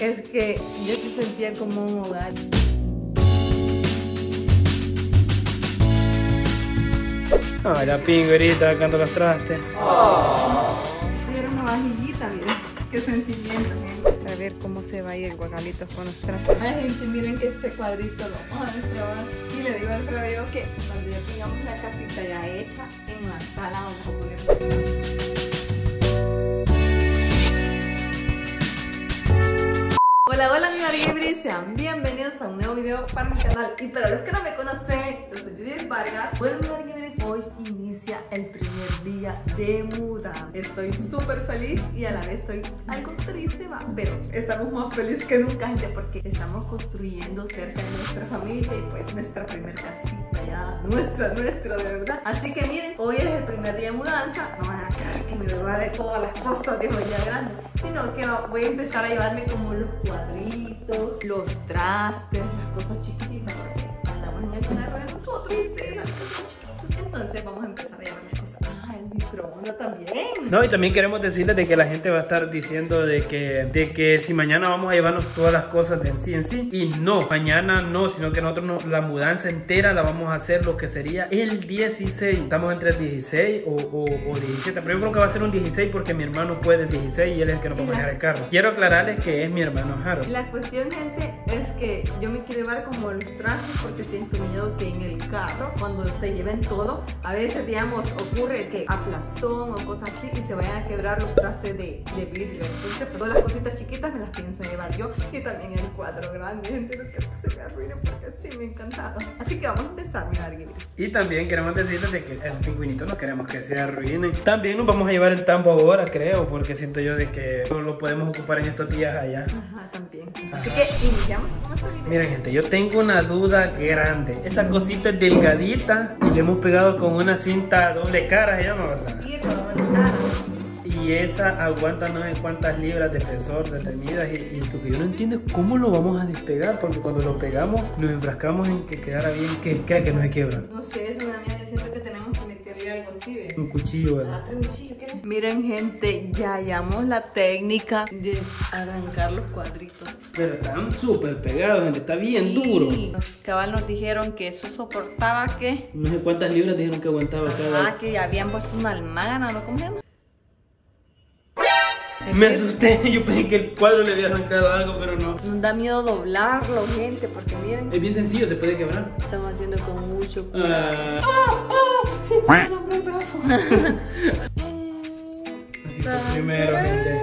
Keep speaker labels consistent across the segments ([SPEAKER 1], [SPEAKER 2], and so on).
[SPEAKER 1] es que yo se sentía como un hogar.
[SPEAKER 2] Ay, la pingüerita cantando los trastes.
[SPEAKER 1] Era una vajillita, miren. Qué sentimiento, gente. A ver cómo se va a ir el guacalito con los trastes. Ay, gente, miren que este cuadrito lo vamos a destrabar. Y le digo al Alfredo que cuando ya tengamos la casita ya hecha, en la sala vamos a poner bienvenidos a un nuevo video para mi canal. Y para los que no me conocen, yo soy Judith Vargas. Marguerite, hoy inicia el primer día de muda Estoy súper feliz y a la vez estoy algo triste, va Pero estamos más felices que nunca, gente Porque estamos construyendo cerca de nuestra familia Y pues nuestra primera casita ya Nuestra, nuestra, de verdad. Así que miren, hoy es el primer día de mudanza. No van a creer que me llevaré todas las cosas de ya grande Sino que voy a empezar a llevarme como los los trastes, las cosas chiquititas, porque andamos en el canal de nosotros y ustedes las cosas chiquitas. Entonces vamos a El micrófono también.
[SPEAKER 2] No, y también queremos decirles de que la gente va a estar diciendo de que, de que si mañana vamos a llevarnos todas las cosas de en sí en sí. Y no, mañana no, sino que nosotros no, la mudanza entera la vamos a hacer lo que sería el 16. Estamos entre el 16 o, o, o 17. Pero yo creo que va a ser un 16 porque mi hermano puede el 16 y él es el que nos va a manejar el carro. Quiero aclararles que es mi hermano Harold.
[SPEAKER 1] La cuestión, gente, es que yo me quiero llevar como los trastes porque siento miedo que en el carro, cuando se lleven todo, a veces, digamos, ocurre que o cosas así y se vayan a quebrar los trastes de, de vidrio. Entonces, pues, todas las cositas chiquitas me las pienso llevar yo y también el cuadro grande, gente, no quiero que se me arruine porque sí me ha encantado. Así que vamos a empezar, mi Arguilis.
[SPEAKER 2] Y también queremos decirles de que el pingüinito no queremos que se arruine. También nos vamos a llevar el tambo ahora, creo, porque siento yo de que lo podemos ocupar en estos días allá.
[SPEAKER 1] Ajá. Así que iniciamos con video.
[SPEAKER 2] Miren gente, yo tengo una duda grande. Esa cosita es delgadita y le hemos pegado con una cinta doble cara, se llama, ¿verdad?
[SPEAKER 1] Doble cara.
[SPEAKER 2] Y esa aguanta no sé cuántas libras de peso detenidas. Y, y lo que yo no entiendo es cómo lo vamos a despegar, porque cuando lo pegamos nos enfrascamos en que quedara bien, que crea que no se quiebra.
[SPEAKER 1] No sé, es una mía, siento que tenemos que meterle algo así.
[SPEAKER 2] Un cuchillo, ¿verdad?
[SPEAKER 1] Ah, un cuchillo, ¿qué? Miren gente, ya hallamos la técnica de arrancar los cuadritos.
[SPEAKER 2] Pero están súper pegados, gente, está bien duro.
[SPEAKER 1] Los cabal nos dijeron que eso soportaba que...
[SPEAKER 2] No sé cuántas libras dijeron que aguantaba cada.
[SPEAKER 1] Ah, que ya habían puesto una almágana, ¿no? ¿Cómo se llama?
[SPEAKER 2] Me asusté, yo pensé que el cuadro le había arrancado algo, pero no.
[SPEAKER 1] Nos da miedo doblarlo, gente, porque miren,
[SPEAKER 2] Es bien sencillo, se puede quebrar.
[SPEAKER 1] estamos haciendo con mucho cuidado.
[SPEAKER 2] Ah,
[SPEAKER 1] Sí, me alambró el brazo.
[SPEAKER 2] primero, gente.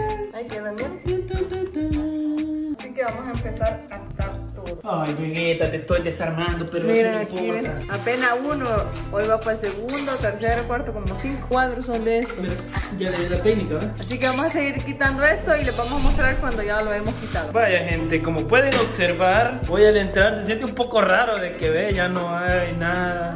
[SPEAKER 1] Así que vamos a empezar a atar todo.
[SPEAKER 2] Ay, Vegueta, te estoy desarmando, pero eso no
[SPEAKER 1] aquí,
[SPEAKER 2] importa.
[SPEAKER 1] ven, apenas uno, hoy va para el segundo, tercero, cuarto, como cinco cuadros son de estos.
[SPEAKER 2] Pero ya le di la técnica, ¿verdad?
[SPEAKER 1] Así que vamos a seguir quitando esto y les vamos a mostrar cuando ya lo hemos quitado.
[SPEAKER 2] Vaya gente, como pueden observar, voy al entrar, se siente un poco raro de que ve, ya no hay nada.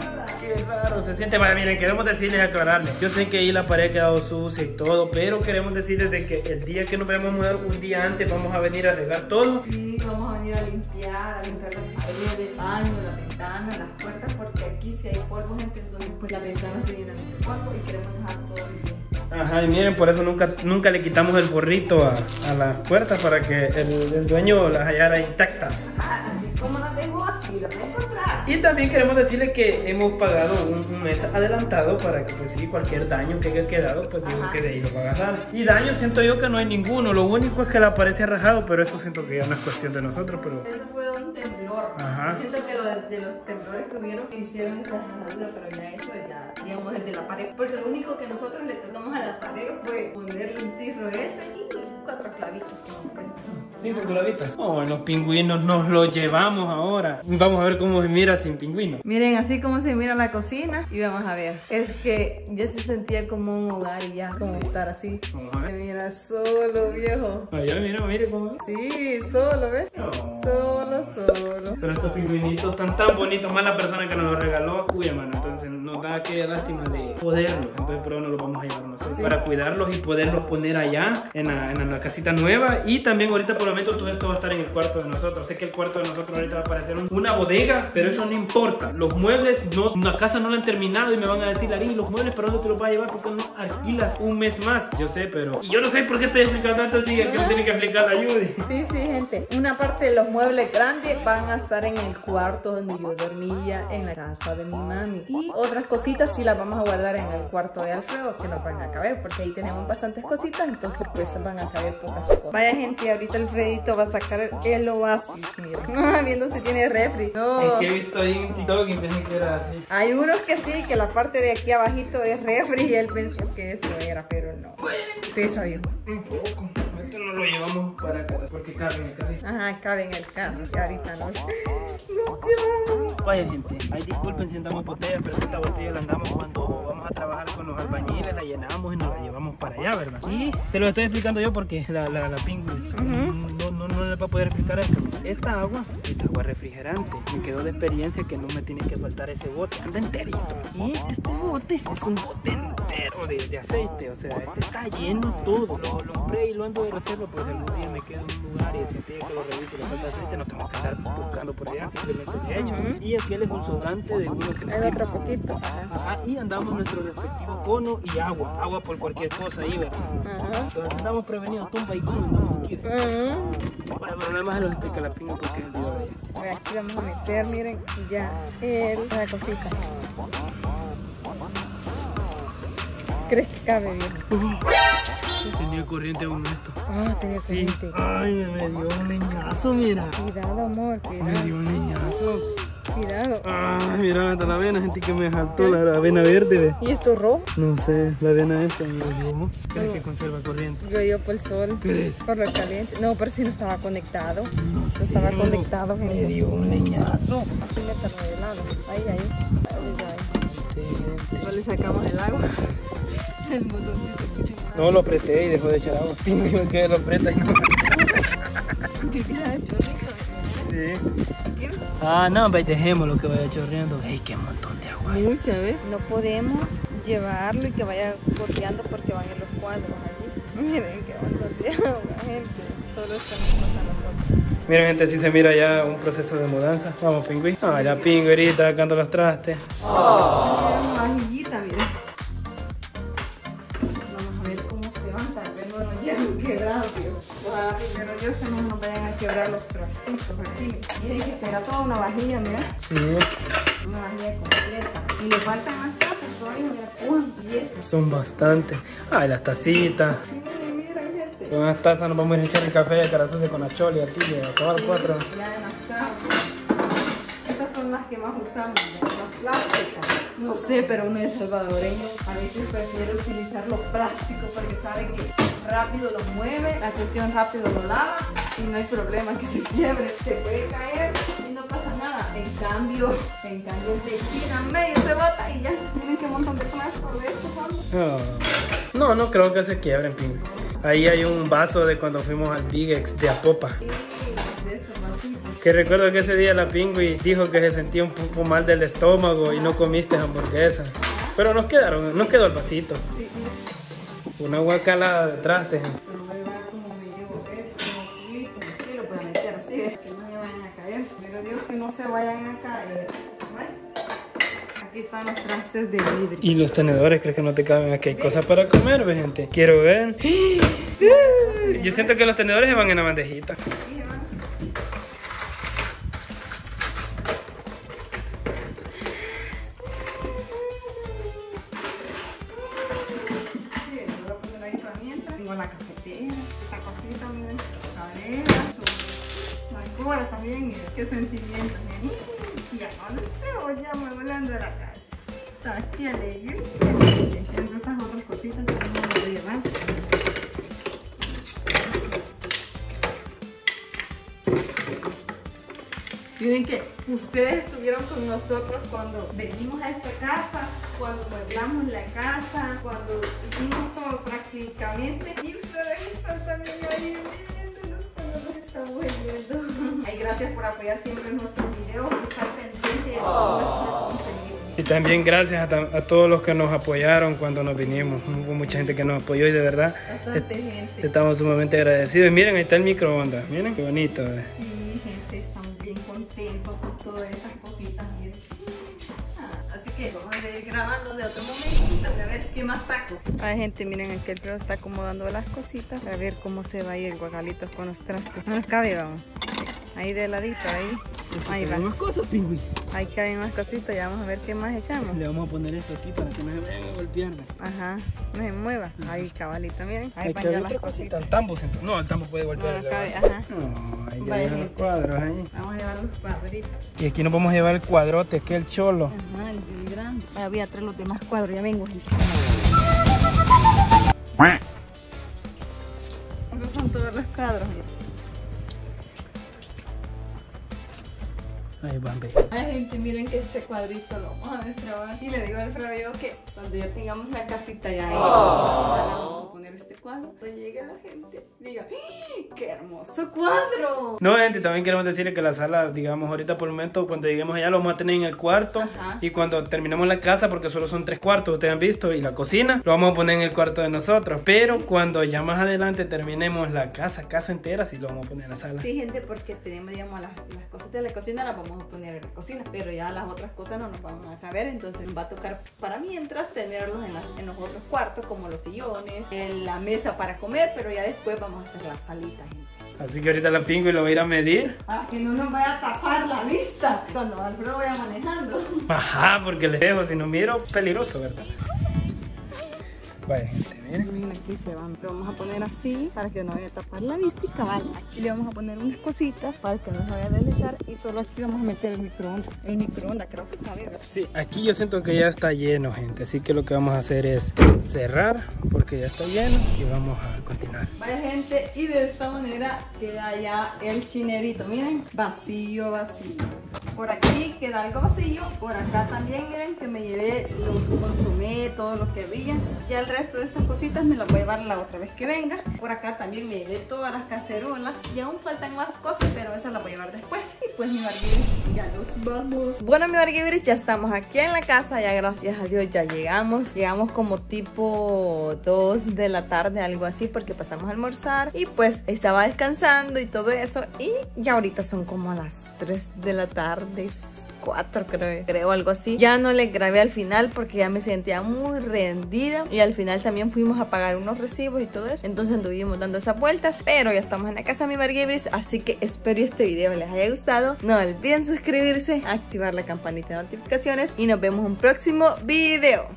[SPEAKER 2] Qué raro se siente. Miren, queremos decirles, aclararles. Yo sé que ahí la pared ha quedado sucia y todo, pero queremos decirles de que el día que nos vamos a mudar, un día antes, vamos a venir a arreglar todo.
[SPEAKER 1] Sí, vamos a venir a limpiar, a limpiar las paredes del baño, la ventana, las puertas, porque aquí si hay polvo, gente, entonces pues las ventanas se llenan de polvo y queremos dejar todo limpio.
[SPEAKER 2] Ajá, y miren, por eso nunca, nunca le quitamos el forrito a, a las puertas para que el, el dueño las hallara intactas.
[SPEAKER 1] Ah, así como las dejo así, las.
[SPEAKER 2] Y también queremos decirle que hemos pagado un, un mes adelantado para que pues sí, cualquier daño que haya quedado, pues digo
[SPEAKER 1] Ajá.
[SPEAKER 2] que de ahí lo va a agarrar. Y daño siento yo que no hay ninguno, lo único es que la pared se ha rajado, pero eso siento que ya no es cuestión de nosotros, pero...
[SPEAKER 1] Eso fue un temblor.
[SPEAKER 2] Ajá.
[SPEAKER 1] Siento que lo de, de los temblores que hubieron hicieron esa rajadura, pero ya eso ya, digamos, desde la pared. Porque lo único que nosotros le tocamos a la pared fue ponerle un tirro ese y cuatro clavitos.
[SPEAKER 2] Cinco clavitas. Oh, los pingüinos nos los llevamos ahora. Vamos a ver cómo se mira sin pingüino.
[SPEAKER 1] Miren, así como se mira la cocina y vamos a ver. Es que ya se sentía como un hogar y ya, como estar así.
[SPEAKER 2] Vamos a ver.
[SPEAKER 1] mira solo, viejo.
[SPEAKER 2] Allá, mira, mire cómo es.
[SPEAKER 1] Sí, solo, ¿ves?
[SPEAKER 2] Oh.
[SPEAKER 1] Solo, solo.
[SPEAKER 2] Pero estos pingüinitos están tan bonitos, más la persona que nos los regaló. Uy, hermano, entonces nos da aquella lástima de poderlos, entonces pero no los vamos a llevar nosotros para cuidarlos y poderlos poner allá en la, en la casita nueva y también ahorita por el momento todo esto va a estar en el cuarto de nosotros. Sé que el cuarto de nosotros ahorita va a parecer una bodega, pero eso no importa. Los muebles, no, la casa no la han terminado y me van a decir, Larín, los muebles, ¿para dónde te los vas a llevar? Porque no alquilas un mes más. Yo sé, pero y yo no sé por qué estoy explicando esto así, que no tiene que explicar la Judy.
[SPEAKER 1] Sí, sí, gente. Una parte de los muebles grandes van a estar en el cuarto donde yo dormía en la casa de mi mami. Y otras cositas sí las vamos a guardar en el cuarto de Alfredo que no van a caber porque ahí tenemos bastantes cositas, entonces pues van a caber pocas cosas. Vaya gente, ahorita Alfredito va a sacar el oasis, mira. viendo si tiene refri. No.
[SPEAKER 2] Es que he visto ahí en TikTok y pensé que era así.
[SPEAKER 1] Hay unos que sí, que la parte de aquí abajito es refri y él pensó que eso era, pero no. Eso yo.
[SPEAKER 2] Un poco. Esto no lo llevamos para acá porque cabe en el carro.
[SPEAKER 1] Ajá, cabe en el carro, que ahorita nos, nos llevamos.
[SPEAKER 2] Vaya gente, ay disculpen si andamos botellas, pero esta botella la andamos cuando vamos a trabajar con los albañiles, la llenamos y nos la llevamos para allá, ¿verdad? Y se lo estoy explicando yo porque la, la, la pingüi no, no, no le va a poder explicar esto. Esta agua es agua refrigerante. Me quedó de experiencia que no me tiene que faltar ese bote. Anda enterito. Y este bote es un bote de, de aceite. O sea, este está lleno todo. Lo, lo compré y lo ando de reserva por si algún día me quedo en un lugar y si tengo que lo revise y le falta aceite, no tengo que estar buscando por allá. Simplemente ha hecho. Y aquel es un sobrante de uno que
[SPEAKER 1] Hay otro poquito. Ajá.
[SPEAKER 2] Y andamos nuestro respectivo cono y agua. Agua por cualquier cosa ahí, ¿verdad?
[SPEAKER 1] Ajá.
[SPEAKER 2] Entonces andamos prevenidos, tumba y cono andamos aquí. Bueno, más se los explica la pinga porque es el video de.
[SPEAKER 1] Ve, Aquí vamos a meter, miren, ya el, la cosita. ¿Crees que cabe bien?
[SPEAKER 2] Tenía corriente aún esto.
[SPEAKER 1] Ah, tenía
[SPEAKER 2] Sí.
[SPEAKER 1] corriente.
[SPEAKER 2] Ay, me dio un leñazo, mira.
[SPEAKER 1] Cuidado, amor,
[SPEAKER 2] Me dio un leñazo.
[SPEAKER 1] cuidado.
[SPEAKER 2] Ay, mira, hasta la vena, gente que me saltó la, la vena verde. ve.
[SPEAKER 1] ¿Y esto rojo?
[SPEAKER 2] No sé, la vena esta me dio. ¿Crees que conserva corriente?
[SPEAKER 1] Yo dio por el sol,
[SPEAKER 2] ¿Crees?
[SPEAKER 1] por lo caliente. No, pero si no estaba conectado.
[SPEAKER 2] No
[SPEAKER 1] No estaba conectado,
[SPEAKER 2] Me dio un leñazo.
[SPEAKER 1] Aquí métalo de lado. Ahí, ahí. No le sacamos el agua. El.
[SPEAKER 2] No lo apreté y dejó de echar agua. Pingo que lo aprieta y no.
[SPEAKER 1] ¿Qué queda de chorrito?
[SPEAKER 2] Sí. Ah, no, ve, dejémoslo que vaya chorreando. Ey, qué montón de agua.
[SPEAKER 1] Mucha, ¿ves? No podemos llevarlo y que vaya goteando porque van en los cuadros allí. Miren qué montón de agua, gente. Todo esto nos pasa a nosotros.
[SPEAKER 2] Miren, gente, así se mira ya un proceso de mudanza. Vamos, pingüí. Ah, ya pingüi ahorita sacando los trastes.
[SPEAKER 1] Miren, vajillita, miren. Vamos a ver cómo se van. Tal vez no nos llevan quebrado, pero ojalá primero Dios que no nos vayan a quebrar los trastitos aquí. Miren que será toda una vajilla, mira.
[SPEAKER 2] Sí.
[SPEAKER 1] Una vajilla completa. Y le faltan más tazas todavía, mira. Estas.
[SPEAKER 2] Son bastantes. Ay, las tacitas.
[SPEAKER 1] Sí,
[SPEAKER 2] las tazas nos vamos a ir a echar el café de carazoce con la choli a ti, a todas cuatro.
[SPEAKER 1] Ya en las tazas. Estas son las que más usamos, las plásticas. No sé, pero uno es salvadoreño. A veces prefiere utilizar los plásticos porque sabe que rápido lo mueve, la cuestión rápido lo lava y no hay problema que se quiebre. Se puede caer En cambio, en cambio el de China medio se bota y ya. Miren qué montón de plásticos de estos vamos.
[SPEAKER 2] Ah. No, no creo que se quiebren, pingüi. Ahí hay un vaso de cuando fuimos al Big X de Apopa.
[SPEAKER 1] Sí, de.
[SPEAKER 2] Que recuerdo que ese día la pingüi dijo que se sentía un poco mal del estómago y no comiste hamburguesa. Pero nos quedaron, nos quedó el vasito.
[SPEAKER 1] Sí, mira.
[SPEAKER 2] Una guacalada de traste.
[SPEAKER 1] Pero Dios que no se vayan a caer. ¿Ves? Aquí están los trastes de vidrio.
[SPEAKER 2] Y los tenedores, ¿crees que no te caben? Aquí hay cosas para comer, ve, gente. Quiero ver. Yo siento que los tenedores se van en la bandejita.
[SPEAKER 1] La cafetera, esta cosita, miren, cadera, mancora también, miren, qué sentimiento. Y esté ya me volando de la casa. Qué alegría. Entonces estas otras cositas también voy a llevar. Miren que ustedes estuvieron con nosotros cuando venimos a esta casa, cuando mueblamos la casa, cuando hicimos todo prácticamente. Y ustedes están también ahí estamos viendo. Ay, gracias por apoyar siempre nuestros videos y estar pendiente de todo nuestro contenido.
[SPEAKER 2] Y también gracias a, a, todos los que nos apoyaron cuando nos vinimos. Hubo mucha gente que nos apoyó y de verdad
[SPEAKER 1] Bastante gente.
[SPEAKER 2] estamos sumamente agradecidos. Y miren, ahí está el microondas. Miren qué bonito. eh.
[SPEAKER 1] Sí, más saco. Ay, gente, miren, aquí el perro está acomodando las cositas a ver cómo se va a ir el guacalitos con los trastes. No nos cabe, vamos. Ahí de ladito, ahí. Ahí va.
[SPEAKER 2] más cosas, pingüí.
[SPEAKER 1] Ahí caben más cositas, ya vamos a ver qué más echamos.
[SPEAKER 2] Le vamos a poner esto aquí para que no se vayan a golpear.
[SPEAKER 1] Ajá, no se mueva. Ahí, cabalito, miren. Ahí van ya
[SPEAKER 2] otra
[SPEAKER 1] las
[SPEAKER 2] cosita.
[SPEAKER 1] cositas.
[SPEAKER 2] El tambo. No, el tambo puede
[SPEAKER 1] No
[SPEAKER 2] golpear.
[SPEAKER 1] nos cabe, ajá.
[SPEAKER 2] No, ahí ya los cuadros ahí.
[SPEAKER 1] Vamos a llevar los cuadritos.
[SPEAKER 2] Y aquí nos vamos a llevar el cuadrote, que es el cholo.
[SPEAKER 1] Ajá, el grande. Ah, voy a traer los demás cuadros, ya vengo. Esos son todos los cuadros.
[SPEAKER 2] Ahí van, ve.
[SPEAKER 1] Ay, gente, miren que este cuadrito lo vamos a destrabar. Y le digo al Alfredo que cuando ya tengamos la casita ya la sala, vamos a poner este cuadro. Cuando llegue la gente, diga, ¡Ah! ¡qué hermoso cuadro!
[SPEAKER 2] No, gente, también queremos decirle que la sala, digamos, ahorita por el momento, cuando lleguemos allá, lo vamos a tener en el cuarto.
[SPEAKER 1] Ajá.
[SPEAKER 2] Y cuando terminemos la casa, porque solo son tres cuartos, ustedes han visto, y la cocina, lo vamos a poner en el cuarto de nosotros. Pero cuando ya más adelante terminemos la casa, casa entera, sí lo vamos a poner en la sala.
[SPEAKER 1] Sí, gente, porque tenemos, digamos, las, las cosas de la cocina las vamos a poner en la cocina, pero ya las otras cosas no nos van a caber, entonces va a tocar para mientras tenerlos en, la- en los otros cuartos, como los sillones, en la mesa para comer, pero ya después vamos a hacer la salita, gente.
[SPEAKER 2] Así que ahorita la pingo y lo voy a ir a medir.
[SPEAKER 1] Ah, que no nos vaya a tapar la vista cuando Alfredo vaya manejando.
[SPEAKER 2] Ajá, porque le dejo, si no miro, peligroso, ¿verdad? Vaya, gente, miren.
[SPEAKER 1] Miren, aquí se van. Lo vamos a poner así para que no vaya a tapar la vista y cabal. Aquí le vamos a poner unas cositas para que no se vaya a deslizar y solo aquí vamos a meter el microondas. El microondas creo que está bien.
[SPEAKER 2] Sí, aquí yo siento que ya está lleno, gente. Así que lo que vamos a hacer es cerrar, porque ya está lleno, y vamos a continuar.
[SPEAKER 1] Vaya gente, y de esta manera queda ya el chinerito, miren, vacío, vacío. Por aquí queda algo vacío, por acá también, miren que me llevé los consumé, todo lo que había. Ya el resto de estas cositas me las voy a llevar la otra vez que venga. Por acá también me llevé todas las cacerolas y aún faltan más cosas, pero esas las voy a llevar después. Y pues mi barguiris, ya nos vamos. Bueno, mi barguiris, ya estamos aquí en la casa, ya gracias a Dios ya llegamos. Llegamos como tipo 2 de la tarde, algo así, porque pasamos a almorzar y pues estaba descansando y todo eso. Y ya ahorita son como las 3 de la tarde, 4 creo, creo algo así. Ya no le grabé al final porque ya me sentía muy rendida y al final también fuimos a pagar unos recibos y todo eso. Entonces anduvimos dando esas vueltas, pero ya estamos en la casa mi barguibris, así que espero este video les haya gustado. No olviden suscribirse, activar la campanita de notificaciones y nos vemos en un próximo video.